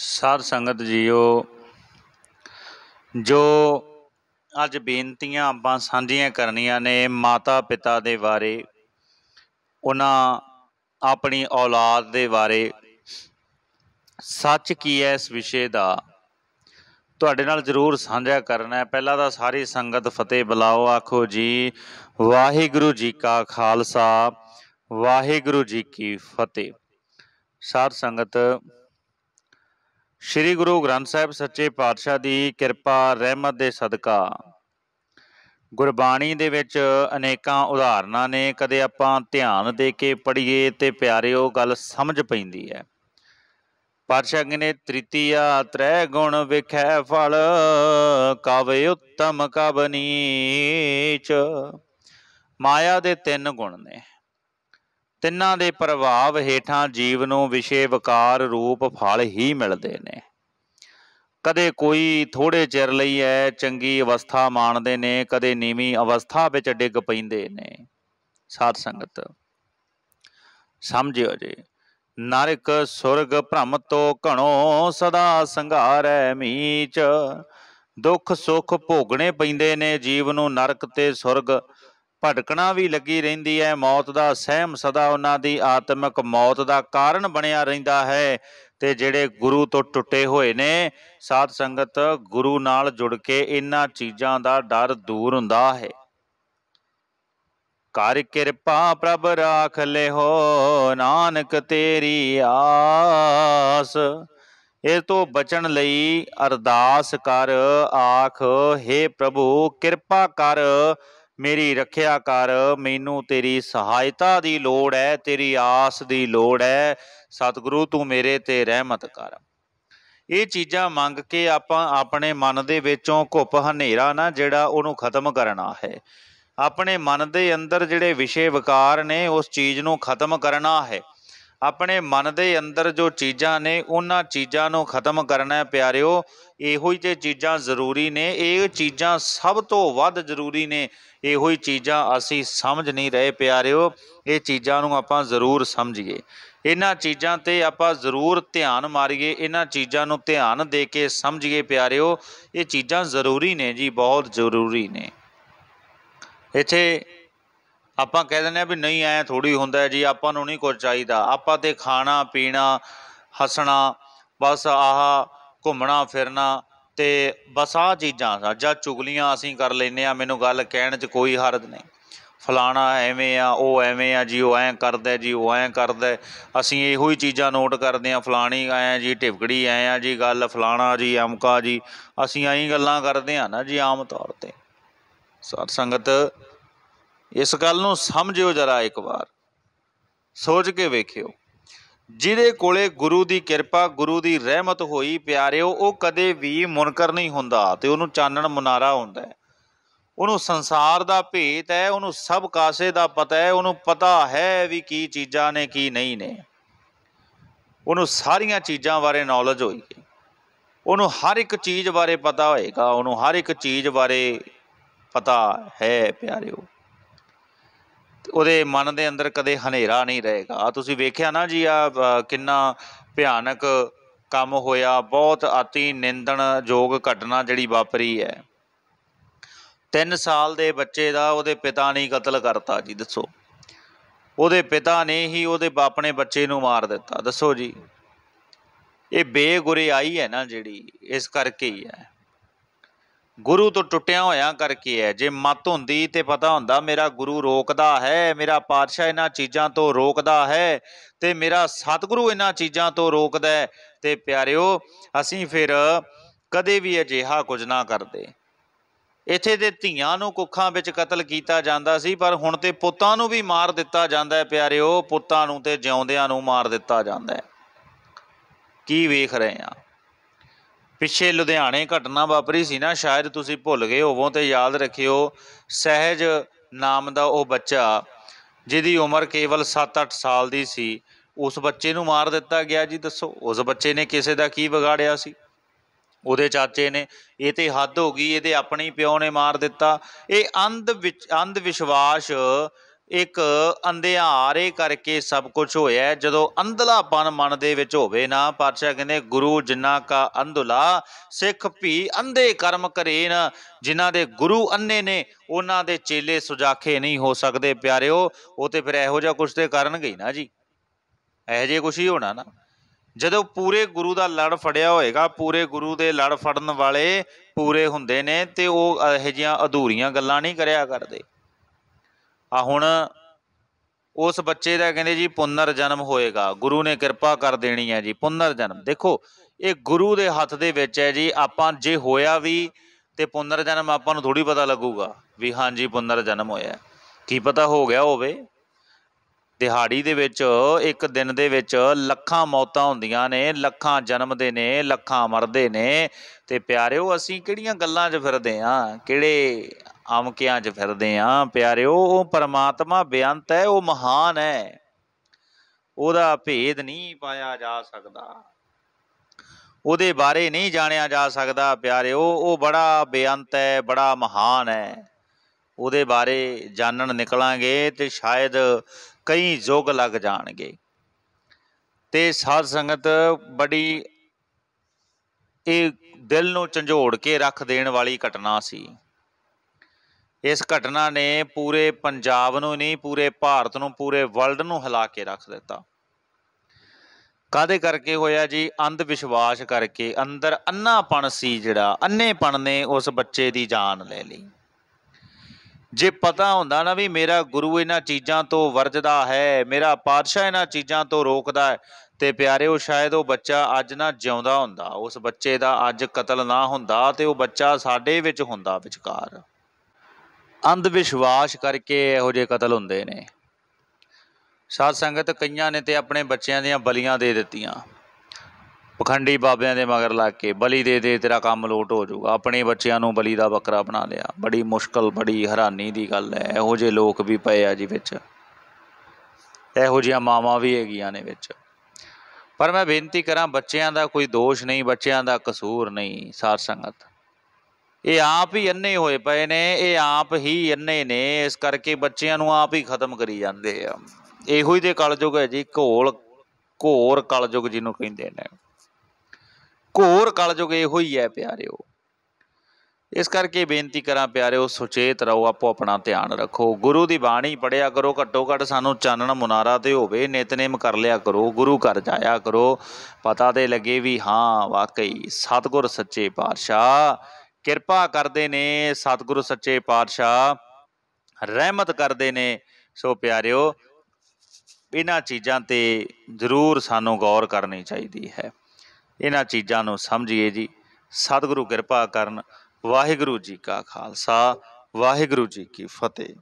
ਸਾਧ ਸੰਗਤ ਜੀਓ, ਜੋ ਅੱਜ ਬੇਨਤੀਆਂ ਆਪਾਂ ਸਾਂਝੀਆਂ ਕਰਨੀਆਂ ਨੇ ਮਾਤਾ ਪਿਤਾ ਦੇ ਬਾਰੇ, ਉਹਨਾਂ ਆਪਣੀ ਔਲਾਦ ਦੇ ਬਾਰੇ, ਸੱਚ ਕੀ ਹੈ ਇਸ ਵਿਸ਼ੇ ਦਾ, ਤੁਹਾਡੇ ਨਾਲ ਜ਼ਰੂਰ ਸਾਂਝਾ ਕਰਨਾ ਹੈ। ਪਹਿਲਾਂ ਤਾਂ ਸਾਰੀ ਸੰਗਤ ਫਤਿਹ ਬੁਲਾਓ, ਆਖੋ ਜੀ, ਵਾਹਿਗੁਰੂ ਜੀ ਕਾ ਖਾਲਸਾ, ਵਾਹਿਗੁਰੂ ਜੀ ਕੀ ਫਤਿਹ। ਸਾਧ ਸੰਗਤ ਸ੍ਰੀ ਗੁਰੂ ਗ੍ਰੰਥ ਸਾਹਿਬ ਸੱਚੇ ਪਾਤਸ਼ਾਹ ਦੀ ਕਿਰਪਾ, ਰਹਿਮਤ ਦੇ ਸਦਕਾ। ਗੁਰਬਾਣੀ ਦੇ ਵਿੱਚ ਅਨੇਕਾਂ ਉਦਾਹਰਨਾਂ ਨੇ ਕਦੇ ਆਪਾਂ ਧਿਆਨ ਦੇ ਕੇ ਪੜ੍ਹੀਏ ਤੇ ਪਿਆਰਿਓ ਗੱਲ ਸਮਝ ਪੈਂਦੀ ਹੈ। ਪਾਤਸ਼ਾਹ ਕਹਿੰਦੇ ਤ੍ਰਿਤੀਆ ਤ੍ਰੈ ਗੁਣ ਵਿਖੈ ਫਲ, ਕਵ ਉੱਤਮ ਕਵ ਨੀਚ। ਮਾਇਆ ਦੇ ਤਿੰਨ ਗੁਣ ਨੇ। ਤਿੰਨਾਂ ਦੇ ਪ੍ਰਭਾਵ ਹੇਠਾਂ ਜੀਵ ਨੂੰ ਵਿਸ਼ੇ ਵਿਕਾਰ ਰੂਪ ਫਲ ਹੀ ਮਿਲਦੇ ਨੇ। ਕਦੇ ਕੋਈ ਥੋੜੇ ਚਿਰ ਲਈ ਹੈ ਚੰਗੀ ਅਵਸਥਾ ਮਾਣਦੇ ਨੇ, ਕਦੇ ਨੀਵੀਂ ਅਵਸਥਾ ਵਿੱਚ ਡਿੱਗ ਪੈਂਦੇ ਨੇ। ਸਾਧ ਸੰਗਤ, ਸਮਝਿਓ ਜੀ, ਨਰਕ ਸੁਰਗ ਭ੍ਰਮ ਤੋਂ ਘਣੋ ਸਦਾ ਸੰਘਾਰੈ ਮੀਚ। ਦੁੱਖ ਸੁੱਖ ਭੋਗਣੇ ਪੈਂਦੇ ਨੇ, ਜੀਵ ਨੂੰ ਨਰਕ ਤੇ ਸੁਰਗ ਭਟਕਣਾ ਵੀ ਲੱਗੀ ਰਹਿੰਦੀ ਹੈ। ਮੌਤ ਦਾ ਸਹਿਮ ਸਦਾ ਉਹਨਾਂ ਦੀ ਆਤਮਿਕ ਮੌਤ ਦਾ ਕਾਰਨ ਬਣਿਆ ਰਹਿੰਦਾ ਹੈ ਤੇ ਜਿਹੜੇ ਗੁਰੂ ਤੋਂ ਟੁੱਟੇ ਹੋਏ ਨੇ, ਸਾਧ ਸੰਗਤ ਗੁਰੂ ਨਾਲ ਜੁੜ ਕੇ ਇਹਨਾਂ ਚੀਜ਼ਾਂ ਦਾ ਡਰ ਦੂਰ ਹੁੰਦਾ ਹੈ। ਕਰ ਕਿਰਪਾ ਪ੍ਰਭ ਰਾਖ ਲਿਓ ਨਾਨਕ ਤੇਰੀ ਆਸ। ਇਹ ਤੋਂ ਬਚਣ ਲਈ ਅਰਦਾਸ ਕਰ, ਆਖ हे ਪ੍ਰਭੂ, ਕਿਰਪਾ ਕਰ। ਮੇਰੀ ਰੱਖਿਆ ਕਰ, ਮੈਨੂੰ ਤੇਰੀ ਸਹਾਇਤਾ ਦੀ ਲੋੜ ਹੈ ਤੇਰੀ ਆਸ ਦੀ ਲੋੜ ਹੈ ਸਤਿਗੁਰੂ, ਤੂੰ ਮੇਰੇ ਤੇ ਰਹਿਮਤ ਕਰ। ਇਹ ਚੀਜ਼ਾਂ ਮੰਗ ਕੇ ਆਪਾਂ ਆਪਣੇ ਮਨ ਦੇ ਵਿੱਚੋਂ ਘੁੱਪ ਹਨੇਰਾ ਨਾ, ਜਿਹੜਾ ਉਹਨੂੰ ਖਤਮ ਕਰਨਾ ਹੈ। ਆਪਣੇ ਮਨ ਦੇ ਅੰਦਰ ਜਿਹੜੇ ਵਿਸ਼ੇ ਵਿਕਾਰ ਨੇ, ਉਸ ਚੀਜ਼ ਨੂੰ ਖਤਮ ਕਰਨਾ ਹੈ। ਆਪਣੇ ਮਨ ਦੇ ਅੰਦਰ ਜੋ ਚੀਜ਼ਾਂ ਨੇ, ਉਹਨਾਂ ਚੀਜ਼ਾਂ ਨੂੰ ਖਤਮ ਕਰਨਾ ਹੈ ਪਿਆਰਿਓ। ਇਹੋ ਹੀ ਤੇ ਚੀਜ਼ਾਂ ਜ਼ਰੂਰੀ ਨੇ। ਇਹ ਚੀਜ਼ਾਂ ਸਭ ਤੋਂ ਵੱਧ ਜ਼ਰੂਰੀ ਨੇ। ਇਹੋ ਹੀ ਚੀਜ਼ਾਂ ਅਸੀਂ ਸਮਝ ਨਹੀਂ ਰਹੇ ਪਿਆਰਿਓ। ਇਹ ਚੀਜ਼ਾਂ ਨੂੰ ਆਪਾਂ ਜ਼ਰੂਰ ਸਮਝੀਏ। ਇਹਨਾਂ ਚੀਜ਼ਾਂ ਤੇ ਆਪਾਂ ਜ਼ਰੂਰ ਧਿਆਨ ਮਾਰੀਏ। ਇਹਨਾਂ ਚੀਜ਼ਾਂ ਨੂੰ ਧਿਆਨ ਦੇ ਕੇ ਸਮਝੀਏ ਪਿਆਰਿਓ। ਇਹ ਚੀਜ਼ਾਂ ਜ਼ਰੂਰੀ ਨੇ ਜੀ, ਬਹੁਤ ਜ਼ਰੂਰੀ ਨੇ। ਇੱਥੇ ਆਪਾਂ ਕਹਿ ਦਿੰਦੇ ਆ ਵੀ ਨਹੀਂ, ਐ ਥੋੜੀ ਹੁੰਦਾ ਜੀ, ਆਪਾਂ ਨੂੰ ਨਹੀਂ ਕੁਝ ਚਾਹੀਦਾ। ਆਪਾਂ ਤੇ ਖਾਣਾ, ਪੀਣਾ, ਹੱਸਣਾ, ਬਸ ਆਹ ਘੁੰਮਣਾ, ਫਿਰਨਾ ਤੇ ਬਸ ਆਹ ਚੀਜ਼ਾਂ ਜਾਂ ਚੁਗਲੀਆਂ ਅਸੀਂ ਕਰ ਲੈਨੇ ਆ ਮੈਨੂੰ ਗੱਲ ਕਹਿਣ 'ਚ ਕੋਈ ਹਰਜ ਨਹੀਂ। ਫਲਾਣਾ ਐਵੇਂ ਆ, ਉਹ ਐਵੇਂ ਆ ਜੀ, ਉਹ ਐਂ ਕਰਦਾ ਜੀ, ਉਹ ਐਂ ਕਰਦਾ ਅਸੀਂ ਇਹੋ ਹੀ ਚੀਜ਼ਾਂ ਨੋਟ ਕਰਦੇ ਆ ਫਲਾਣੀ ਐ ਜੀ, ਢਿਵਕੜੀ ਐ ਆ ਜੀ, ਗੱਲ ਫਲਾਣਾ ਜੀ, ਅਮਕਾ ਜੀ। ਅਸੀਂ ਐਂ ਗੱਲਾਂ ਕਰਦੇ ਆ ਨਾ ਜੀ, ਆਮ ਤੌਰ ਤੇ। ਸਤ ਸੰਗਤ ਇਸ ਗੱਲ ਨੂੰ ਸਮਝਿਓ ਜਰਾ ਇੱਕ ਵਾਰ। ਸੋਚ ਕੇ ਵੇਖਿਓ। ਜਿਹਦੇ ਕੋਲੇ ਗੁਰੂ ਦੀ ਕਿਰਪਾ, ਗੁਰੂ ਦੀ ਰਹਿਮਤ ਹੋਈ ਪਿਆਰਿਓ, ਉਹ ਕਦੇ ਵੀ ਮੁਨਕਰ ਨਹੀਂ ਹੁੰਦਾ ਤੇ ਉਹਨੂੰ ਚਾਨਣ ਮੁਨਾਰਾ ਹੁੰਦਾ ਹੈ। ਉਹਨੂੰ ਸੰਸਾਰ ਦਾ ਭੇਤ ਹੈ, ਉਹਨੂੰ ਸਭ ਕਾਸੇ ਦਾ ਪਤਾ ਹੈ, ਉਹਨੂੰ ਪਤਾ ਹੈ ਵੀ ਕੀ ਚੀਜ਼ਾਂ ਨੇ, ਕੀ ਨਹੀਂ ਨੇ। ਉਹਨੂੰ ਸਾਰੀਆਂ ਚੀਜ਼ਾਂ ਬਾਰੇ ਨੌਲੇਜ ਹੋਈ ਉਹਨੂੰ ਹਰ ਇੱਕ ਚੀਜ਼ ਬਾਰੇ ਪਤਾ ਹੋਏਗਾ, ਉਹਨੂੰ ਹਰ ਇੱਕ ਚੀਜ਼ ਬਾਰੇ ਪਤਾ ਹੈ ਪਿਆਰਿਓ। ਉਹਦੇ ਮਨ ਦੇ ਅੰਦਰ ਕਦੇ ਹਨੇਰਾ ਨਹੀਂ ਰਹੇਗਾ। ਆ ਤੁਸੀਂ ਵੇਖਿਆ ਨਾ ਜੀ ਆ ਕਿੰਨਾ ਭਿਆਨਕ ਕੰਮ ਹੋਇਆ, ਬਹੁਤ ਅਤੀ ਨਿੰਦਣ ਯੋਗ ਘਟਨਾ ਜਿਹੜੀ ਵਾਪਰੀ ਹੈ। 3 ਸਾਲ ਦੇ ਬੱਚੇ ਦਾ ਉਹਦੇ ਪਿਤਾ ਨੇ ਕਤਲ ਕਰਤਾ ਜੀ, ਦੱਸੋ। ਉਹਦੇ ਪਿਤਾ ਨੇ ਹੀ ਉਹਦੇ ਆਪਣੇ ਬੱਚੇ ਨੂੰ ਮਾਰ ਦਿੱਤਾ, ਦੱਸੋ ਜੀ। ਇਹ ਬੇਗੁਰਿਆਈ ਹੈ ਨਾ ਜਿਹੜੀ, ਇਸ ਕਰਕੇ ਹੀ ਹੈ। ਗੁਰੂ ਤੋਂ ਟੁੱਟਿਆ ਹੋਇਆ ਕਰਕੇ ਹੈ। ਜੇ ਮਤ ਹੁੰਦੀ ਤੇ ਪਤਾ ਹੁੰਦਾ, ਮੇਰਾ ਗੁਰੂ ਰੋਕਦਾ ਹੈ, ਮੇਰਾ ਪਾਤਸ਼ਾਹ ਇਹਨਾਂ ਚੀਜ਼ਾਂ ਤੋਂ ਰੋਕਦਾ ਹੈ ਤੇ ਮੇਰਾ ਸਤਿਗੁਰੂ ਇਹਨਾਂ ਚੀਜ਼ਾਂ ਤੋਂ ਰੋਕਦਾ ਹੈ। ਤੇ ਪਿਆਰਿਓ, ਅਸੀਂ ਫਿਰ ਕਦੇ ਵੀ ਅਜਿਹਾ ਕੁਝ ਨਾ ਕਰਦੇ। ਇੱਥੇ ਦੇ ਧੀਆਂ ਨੂੰ ਕੁੱਖਾਂ ਵਿੱਚ ਕਤਲ ਕੀਤਾ ਜਾਂਦਾ ਸੀ, ਪਰ ਹੁਣ ਤੇ ਪੁੱਤਾਂ ਨੂੰ ਵੀ ਮਾਰ ਦਿੱਤਾ ਜਾਂਦਾ ਹੈ ਪਿਆਰਿਓ। ਪੁੱਤਾਂ ਨੂੰ ਤੇ ਜਿਉਂਦਿਆਂ ਨੂੰ ਮਾਰ ਦਿੱਤਾ ਜਾਂਦਾ ਹੈ। ਕੀ ਵੇਖ ਰਹੇ ਆ ਪਿੱਛੇ ਲੁਧਿਆਣੇ ਘਟਨਾ ਵਾਪਰੀ ਸੀ ਨਾ, ਸ਼ਾਇਦ ਤੁਸੀਂ ਭੁੱਲ ਗਏ ਹੋਵੋ ਤੇ ਯਾਦ ਰੱਖਿਓ, ਸਹਿਜ ਨਾਮ ਦਾ ਉਹ ਬੱਚਾ, ਜਿਹਦੀ ਉਮਰ ਕੇਵਲ 7-8 ਸਾਲ ਦੀ ਸੀ, ਉਸ ਬੱਚੇ ਨੂੰ ਮਾਰ ਦਿੱਤਾ ਗਿਆ ਜੀ, ਦੱਸੋ, ਉਸ ਬੱਚੇ ਨੇ ਕਿਸੇ ਦਾ ਕੀ ਵਿਗਾੜਿਆ ਸੀ? ਉਹਦੇ ਚਾਚੇ ਨੇ, ਇਹ ਤੇ ਹੱਦ ਹੋ ਗਈ, ਇਹਦੇ ਆਪਣੇ ਪਿਓ ਨੇ ਮਾਰ ਦਿੱਤਾ, ਇਹ ਅੰਧ ਵਿੱਚ, ਅੰਧ ਵਿਸ਼ਵਾਸ ਇੱਕ ਅੰਧਿਆਰੇ ਕਰਕੇ ਸਭ ਕੁਝ ਹੋਇਆ ਜਦੋਂ ਅੰਧਲਾਪਨ ਮਨ ਦੇ ਵਿੱਚ ਹੋਵੇ ਨਾ, ਪਾਤਸ਼ਾਹ ਕਹਿੰਦੇ, ਗੁਰੂ ਜਿਨ੍ਹਾਂ ਕਾ ਅੰਧੁਲਾ, ਸਿੱਖ ਭੀ ਅੰਧੇ ਕਰਮ ਕਰੇ ਨਾ ਜਿਨ੍ਹਾਂ ਦੇ ਗੁਰੂ ਅੰਨੇ ਨੇ, ਉਹਨਾਂ ਦੇ ਚੇਲੇ ਸੁਜਾਖੇ ਨਹੀਂ ਹੋ ਸਕਦੇ ਪਿਆਰਿਓ। ਉਹ ਤੇ ਫਿਰ ਇਹੋ ਜਿਹਾ ਕੁਛ ਤੇ ਕਰਨਗੇ ਨਾ ਜੀ। ਇਹੋ ਜਿਹਾ ਕੁਛ ਹੀ ਹੋਣਾ ਨਾ। ਜਦੋਂ ਪੂਰੇ ਗੁਰੂ ਦਾ ਲੜ ਫੜਿਆ ਹੋਏਗਾ, ਪੂਰੇ ਗੁਰੂ ਦੇ ਲੜ ਫੜਨ ਵਾਲੇ ਪੂਰੇ ਹੁੰਦੇ ਨੇ ਤੇ ਉਹ ਇਹੋ ਜਿਹੀਆਂ ਅਧੂਰੀਆਂ ਗੱਲਾਂ ਨਹੀਂ ਕਰਿਆ ਕਰਦੇ। ਆ ਹੁਣ ਉਸ ਬੱਚੇ ਦਾ ਕਹਿੰਦੇ ਜੀ ਪੁਨਰ ਜਨਮ ਹੋਏਗਾ, ਗੁਰੂ ਨੇ ਕਿਰਪਾ ਕਰ ਦੇਣੀ ਹੈ ਜੀ, ਪੁਨਰ ਜਨਮ। ਦੇਖੋ, ਇਹ ਗੁਰੂ ਦੇ ਹੱਥ ਦੇ ਵਿੱਚ ਹੈ ਜੀ, ਆਪਾਂ ਜੇ ਹੋਇਆ ਵੀ ਤੇ ਪੁਨਰ ਜਨਮ ਆਪਾਂ ਨੂੰ ਥੋੜੀ ਪਤਾ ਲੱਗੂਗਾ ਵੀ ਹਾਂਜੀ ਪੁਨਰ ਜਨਮ ਹੋਇਆ। ਕੀ ਪਤਾ ਹੋ ਗਿਆ ਹੋਵੇ। ਦਿਹਾੜੀ ਦੇ ਵਿੱਚ, ਇੱਕ ਦਿਨ ਦੇ ਵਿੱਚ ਲੱਖਾਂ ਮੌਤਾਂ ਹੁੰਦੀਆਂ ਨੇ, ਲੱਖਾਂ ਜਨਮਦੇ ਨੇ, ਲੱਖਾਂ ਮਰਦੇ ਨੇ। ਤੇ ਪਿਆਰਿਓ, ਅਸੀਂ ਕਿਹੜੀਆਂ ਗੱਲਾਂ 'ਚ ਫਿਰਦੇ ਆਂ ਕਿਹੜੇ ਆਮਕਿਆਂ 'ਚ ਫਿਰਦੇ ਆਂ, ਪਿਆਰਿਓ, ਉਹ ਪਰਮਾਤਮਾ ਬੇਅੰਤ ਹੈ, ਉਹ ਮਹਾਨ ਹੈ। ਉਹਦਾ ਭੇਦ ਨਹੀਂ ਪਾਇਆ ਜਾ ਸਕਦਾ। ਉਹਦੇ ਬਾਰੇ ਨਹੀਂ ਜਾਣਿਆ ਜਾ ਸਕਦਾ, ਪਿਆਰਿਓ, ਉਹ ਬੜਾ ਬੇਅੰਤ ਹੈ, ਬੜਾ ਮਹਾਨ ਹੈ। ਉਹਦੇ ਬਾਰੇ ਜਾਣਨ ਨਿਕਲਾਂਗੇ ਤੇ ਸ਼ਾਇਦ ਕਈ ਯੁੱਗ ਲੱਗ ਜਾਣਗੇ। ਤੇ ਸਾਧ ਸੰਗਤ ਬੜੀ, ਇਹ ਦਿਲ ਨੂੰ ਝੰਜੋੜ ਕੇ ਰੱਖ ਦੇਣ ਵਾਲੀ ਘਟਨਾ ਸੀ। ਇਸ ਘਟਨਾ ਨੇ ਪੂਰੇ ਪੰਜਾਬ ਨੂੰ ਨਹੀਂ, ਪੂਰੇ ਭਾਰਤ ਨੂੰ, ਪੂਰੇ ਵਰਲਡ ਨੂੰ ਹਿਲਾ ਕੇ ਰੱਖ ਦਿੱਤਾ। ਕਾਦੇ ਕਰਕੇ ਹੋਇਆ ਜੀ? ਅੰਧ ਵਿਸ਼ਵਾਸ ਕਰਕੇ। ਅੰਦਰ ਅੰਨਾਪਣ ਸੀ ਜਿਹੜਾ ਅੰਨੇਪਣ ਨੇ ਉਸ ਬੱਚੇ ਦੀ ਜਾਨ ਲੈ ਲਈ। ਜੇ ਪਤਾ ਹੁੰਦਾ ਨਾ ਵੀ ਮੇਰਾ ਗੁਰੂ ਇਹਨਾਂ ਚੀਜ਼ਾਂ ਤੋਂ ਵਰਜਦਾ ਹੈ, ਮੇਰਾ ਪਾਤਸ਼ਾਹ ਇਹਨਾਂ ਚੀਜ਼ਾਂ ਤੋਂ ਰੋਕਦਾ ਹੈ, ਤੇ ਪਿਆਰਿਓ, ਸ਼ਾਇਦ ਉਹ ਬੱਚਾ ਅੱਜ ਨਾ ਜਿਉਂਦਾ ਹੁੰਦਾ। ਉਸ ਬੱਚੇ ਦਾ ਅੱਜ ਕਤਲ ਨਾ ਹੁੰਦਾ ਤੇ ਉਹ ਬੱਚਾ ਸਾਡੇ ਵਿੱਚ ਹੁੰਦਾ ਵਿਚਕਾਰ। ਅੰਧ ਵਿਸ਼ਵਾਸ ਕਰਕੇ ਇਹੋ ਜਿਹੇ ਕਤਲ ਹੁੰਦੇ ਨੇ। ਸਾਧ ਸੰਗਤ ਕਈਆਂ ਨੇ ਤੇ ਆਪਣੇ ਬੱਚਿਆਂ ਦੀਆਂ ਬਲੀਆਂ ਦੇ ਦਿੱਤੀਆਂ। ਪਖੰਡੀ ਬਾਬਿਆਂ ਦੇ ਮਗਰ ਲੱਗ ਕੇ, ਬਲੀ ਦੇ ਦੇ, ਤੇਰਾ ਕੰਮ ਲੋਟ ਹੋ ਜਾਊਗਾ। ਆਪਣੇ ਬੱਚਿਆਂ ਨੂੰ ਬਲੀ ਦਾ ਬੱਕਰਾ ਬਣਾ ਲਿਆ। ਬੜੀ ਮੁਸ਼ਕਲ, ਬੜੀ ਹੈਰਾਨੀ ਦੀ ਗੱਲ ਹੈ। ਇਹੋ ਜਿਹੇ ਲੋਕ ਵੀ ਪਏ ਆ ਜੀ ਵਿੱਚ। ਇਹੋ ਜਿਹੀਆਂ ਮਾਵਾਂ ਵੀ ਹੈਗੀਆਂ ਨੇ ਵਿੱਚ। ਪਰ ਮੈਂ ਬੇਨਤੀ ਕਰਾਂ, ਬੱਚਿਆਂ ਦਾ ਕੋਈ ਦੋਸ਼ ਨਹੀਂ, ਬੱਚਿਆਂ ਦਾ ਕਸੂਰ ਨਹੀਂ, ਸਾਧ ਸੰਗਤ। ਇਹ ਆਪ ਹੀ ਅੰਨੇ ਹੋਏ ਪਏ ਨੇ, ਇਹ ਆਪ ਹੀ ਅੰਨੇ ਨੇ, ਇਸ ਕਰਕੇ ਬੱਚਿਆਂ ਨੂੰ ਆਪ ਹੀ ਖਤਮ ਕਰੀ ਜਾਂਦੇ ਆ। ਇਹੋ ਹੀ ਤੇ ਕਲਯੁਗ ਹੈ ਜੀ, ਘੋਲ, ਘੋਰ ਕਲਯੁਗ ਜਿਹਨੂੰ ਕਹਿੰਦੇ ਨੇ। ਘੋਰ ਕਲਯੁਗ ਇਹੋ ਹੀ ਹੈ ਪਿਆਰਿਓ। ਇਸ ਕਰਕੇ ਬੇਨਤੀ ਕਰਾਂ ਪਿਆਰਿਓ, ਸੁਚੇਤ ਰਹੋ, ਆਪੋ ਆਪਣਾ ਧਿਆਨ ਰੱਖੋ। ਗੁਰੂ ਦੀ ਬਾਣੀ ਪੜਿਆ ਕਰੋ, ਘੱਟੋ ਘੱਟ ਸਾਨੂੰ ਚਾਨਣ ਮੁਨਾਰਾ ਤੇ ਹੋਵੇ, ਨਿਤਨੇਮ ਕਰ ਲਿਆ ਕਰੋ, ਗੁਰੂ ਘਰ ਜਾਇਆ ਕਰੋ। ਪਤਾ ਤੇ ਲੱਗੇ ਵੀ ਹਾਂ, ਵਾਕਈ ਸਤਿਗੁਰ ਸੱਚੇ ਪਾਤਸ਼ਾਹ ਕਿਰਪਾ ਕਰਦੇ ਨੇ ਸਤਿਗੁਰੂ ਸੱਚੇ ਪਾਤਸ਼ਾਹ, ਰਹਿਮਤ ਕਰਦੇ ਨੇ। ਸੋ ਪਿਆਰਿਓ, ਇਹਨਾਂ ਚੀਜ਼ਾਂ ਤੇ ਜ਼ਰੂਰ ਸਾਨੂੰ ਗੌਰ ਕਰਨੀ ਚਾਹੀਦੀ ਹੈ। ਇਹਨਾਂ ਚੀਜ਼ਾਂ ਨੂੰ ਸਮਝੀਏ ਜੀ। ਸਤਿਗੁਰੂ ਕਿਰਪਾ ਕਰਨ। ਵਾਹਿਗੁਰੂ ਜੀ ਕਾ ਖਾਲਸਾ। ਵਾਹਿਗੁਰੂ ਜੀ ਕੀ ਫਤਿਹ।